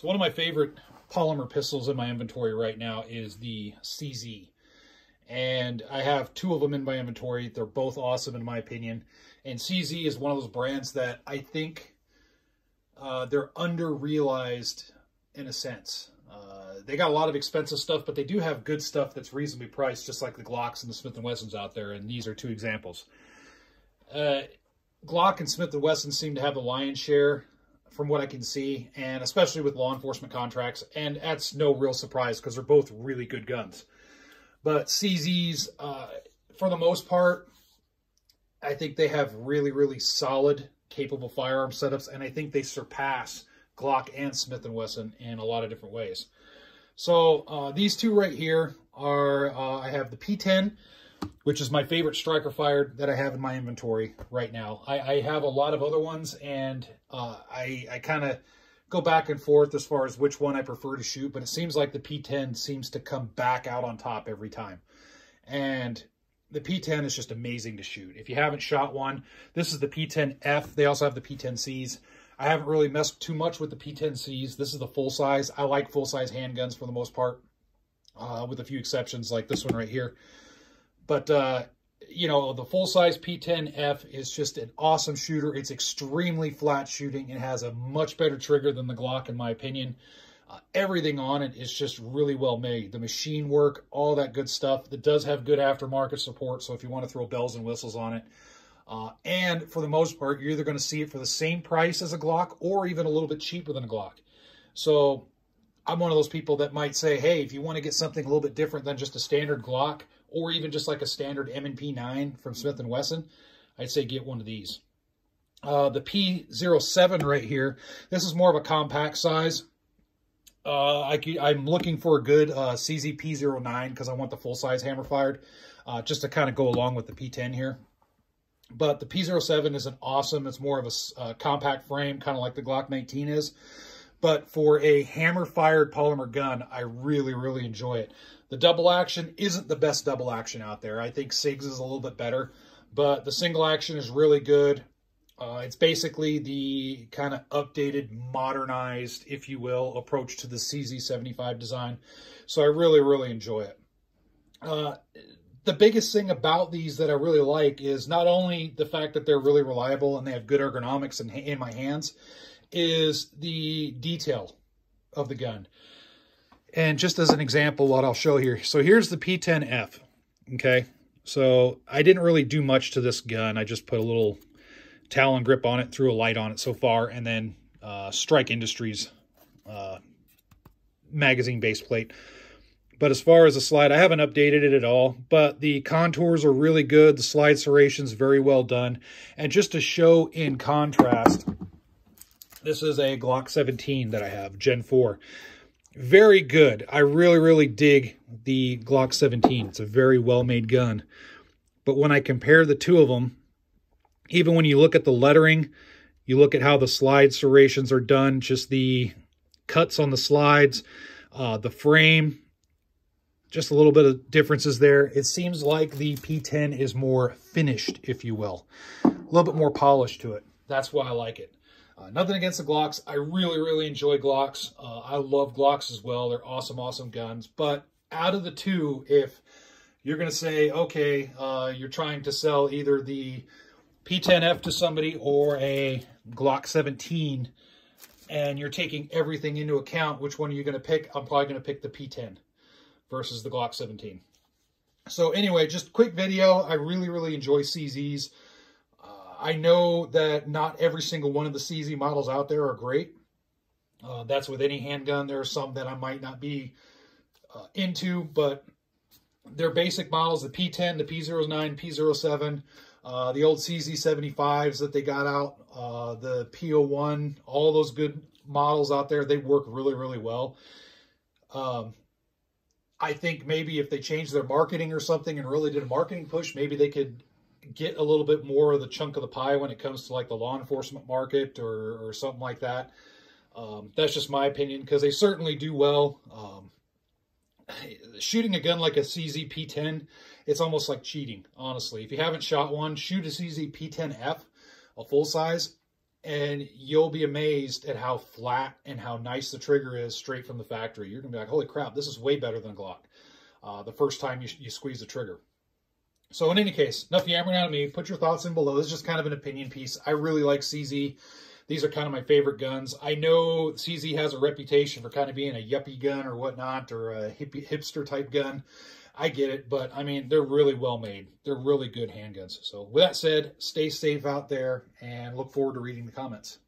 So one of my favorite polymer pistols in my inventory right now is the CZ. And I have two of them in my inventory. They're both awesome in my opinion. And CZ is one of those brands that I think uh, they're under-realized in a sense. Uh, they got a lot of expensive stuff, but they do have good stuff that's reasonably priced, just like the Glocks and the Smith & Wessons out there, and these are two examples. Uh, Glock and Smith & Wesson seem to have the lion's share from what I can see, and especially with law enforcement contracts, and that's no real surprise because they're both really good guns. But CZs, uh, for the most part, I think they have really, really solid, capable firearm setups, and I think they surpass Glock and Smith & Wesson in a lot of different ways. So uh, these two right here are, uh, I have the P10, which is my favorite striker fired that I have in my inventory right now. I, I have a lot of other ones, and uh, I, I kind of go back and forth as far as which one I prefer to shoot, but it seems like the P10 seems to come back out on top every time. And the P10 is just amazing to shoot. If you haven't shot one, this is the P10F. They also have the P10Cs. I haven't really messed too much with the P10Cs. This is the full size. I like full size handguns for the most part, uh, with a few exceptions like this one right here. But, uh, you know, the full-size P10F is just an awesome shooter. It's extremely flat shooting. It has a much better trigger than the Glock, in my opinion. Uh, everything on it is just really well made. The machine work, all that good stuff. It does have good aftermarket support, so if you want to throw bells and whistles on it. Uh, and for the most part, you're either going to see it for the same price as a Glock or even a little bit cheaper than a Glock. So I'm one of those people that might say, hey, if you want to get something a little bit different than just a standard Glock, or even just like a standard M&P 9 from Smith & Wesson, I'd say get one of these. Uh, the P07 right here, this is more of a compact size. Uh, I, am looking for a good uh, CZP09 because I want the full-size hammer fired, uh, just to kind of go along with the P10 here. But the P07 is an awesome, it's more of a uh, compact frame, kind of like the Glock 19 is. But for a hammer-fired polymer gun, I really, really enjoy it. The double action isn't the best double action out there. I think SIG's is a little bit better, but the single action is really good. Uh, it's basically the kind of updated, modernized, if you will, approach to the CZ75 design. So I really, really enjoy it. Uh, the biggest thing about these that I really like is not only the fact that they're really reliable and they have good ergonomics in, in my hands, is the detail of the gun. And just as an example, what I'll show here. So here's the P10F, okay? So I didn't really do much to this gun. I just put a little Talon grip on it, threw a light on it so far, and then uh, Strike Industries uh, magazine base plate. But as far as the slide, I haven't updated it at all, but the contours are really good. The slide serration's very well done. And just to show in contrast, this is a Glock 17 that I have, Gen 4 very good. I really, really dig the Glock 17. It's a very well-made gun. But when I compare the two of them, even when you look at the lettering, you look at how the slide serrations are done, just the cuts on the slides, uh, the frame, just a little bit of differences there. It seems like the P10 is more finished, if you will. A little bit more polished to it. That's why I like it. Uh, nothing against the Glocks. I really, really enjoy Glocks. Uh, I love Glocks as well. They're awesome, awesome guns. But out of the two, if you're going to say, okay, uh, you're trying to sell either the P10F to somebody or a Glock 17, and you're taking everything into account, which one are you going to pick? I'm probably going to pick the P10 versus the Glock 17. So anyway, just quick video. I really, really enjoy CZs. I know that not every single one of the CZ models out there are great. Uh, that's with any handgun. There are some that I might not be uh, into, but they're basic models, the P10, the P09, P07, uh, the old CZ75s that they got out, uh, the P01, all those good models out there, they work really, really well. Um, I think maybe if they changed their marketing or something and really did a marketing push, maybe they could get a little bit more of the chunk of the pie when it comes to like the law enforcement market or, or something like that. Um, that's just my opinion because they certainly do well. Um, shooting a gun like a CZ P10, it's almost like cheating, honestly. If you haven't shot one, shoot a CZ P10F, a full size. and you'll be amazed at how flat and how nice the trigger is straight from the factory. You're going to be like, holy crap, this is way better than a Glock uh, the first time you, you squeeze the trigger. So in any case, enough yammering out of me. Put your thoughts in below. This is just kind of an opinion piece. I really like CZ. These are kind of my favorite guns. I know CZ has a reputation for kind of being a yuppie gun or whatnot, or a hippie, hipster type gun. I get it, but I mean, they're really well made. They're really good handguns. So with that said, stay safe out there and look forward to reading the comments.